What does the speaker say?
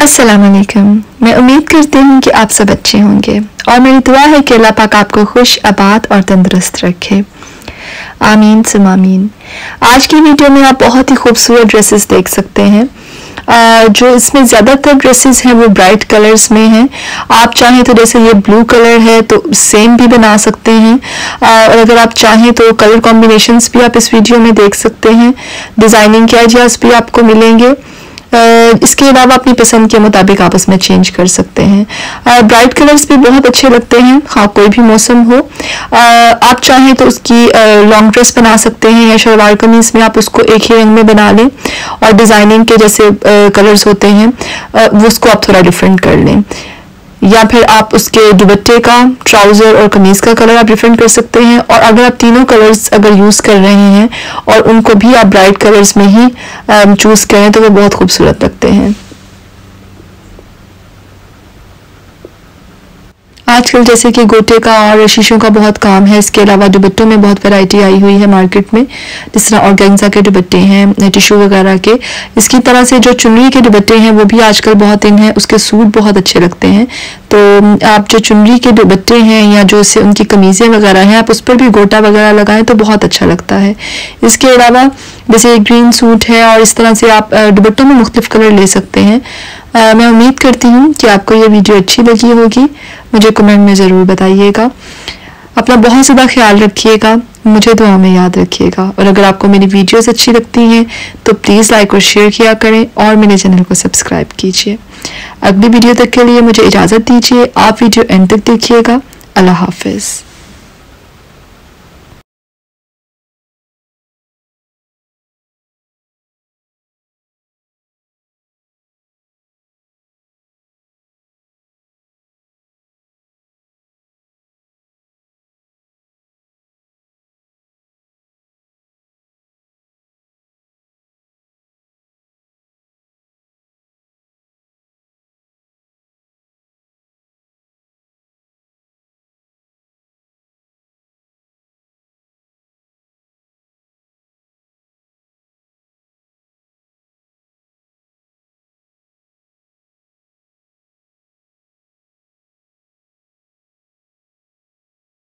अस्सलाम वालेकुम मैं उम्मीद करती हूँ कि आप सब अच्छे होंगे और मेरी दुआ है कि अल्लाह पाक आपको खुश, आबाद और तंदुरुस्त रखे। आमीन, सुम आमीन। आज की वीडियो में आप बहुत ही खूबसूरत ड्रेसेस देख सकते हैं। जो इसमें ज़्यादातर ड्रेसेस हैं, वो ब्राइट कलर्स में हैं। आप चाहें तो जैसे ये ब्लू कलर है तो सेम भी बना सकते हैं। और अगर आप चाहें तो कलर कॉम्बिनेशंस भी आप इस वीडियो में देख सकते हैं। डिज़ाइनिंग के आइडियाज़ भी आपको मिलेंगे। इसके अलावा अपनी पसंद के मुताबिक आप इसमें चेंज कर सकते हैं। ब्राइट कलर्स भी बहुत अच्छे लगते हैं हाँ कोई भी मौसम हो। आप चाहें तो उसकी लॉन्ग ड्रेस बना सकते हैं या शलवार कमीज में आप उसको एक ही रंग में बना लें और डिज़ाइनिंग के जैसे कलर्स होते हैं वो उसको आप थोड़ा डिफरेंट कर लें। या फिर आप उसके दुबट्टे का, ट्राउज़र और कमीज़ का कलर आप डिफरेंट कर सकते हैं और अगर आप तीनों कलर्स अगर यूज़ कर रहे हैं और उनको भी आप ब्राइट कलर्स में ही चूज़ करें तो वो बहुत खूबसूरत लगते हैं। आजकल जैसे कि गोटे का और शीशों का बहुत काम है, इसके अलावा दुबट्टों में बहुत वैरायटी आई हुई है मार्केट में। जिस तरह ऑर्गेन्जा के दुबट्टे हैं टिशू वगैरह के। इसकी तरह से जो चुनरी के दुबट्टे हैं, वो भी आजकल बहुत इन है, उसके सूट बहुत अच्छे लगते हैं। तो आप जो चुनरी के दुबट्टे हैं या जो उससे उनकी कमीज़ें वगैरह हैं आप उस पर भी गोटा वगैरह लगाएँ तो बहुत अच्छा लगता है। इसके अलावा जैसे ग्रीन सूट है और इस तरह से आप दुबट्टों में मुख्तफ कलर ले सकते हैं। आ, मैं उम्मीद करती हूँ कि आपको ये वीडियो अच्छी लगी होगी। मुझे कमेंट में ज़रूर बताइएगा। अपना बहुत ज़्यादा ख्याल रखिएगा। मुझे दुआ में याद रखिएगा। और अगर आपको मेरी वीडियोस अच्छी लगती हैं तो प्लीज़ लाइक और शेयर किया करें और मेरे चैनल को सब्सक्राइब कीजिए। अगली वीडियो तक के लिए मुझे इजाज़त दीजिए। आप वीडियो एंड तक देखिएगा। अल्लाह हाफिज़।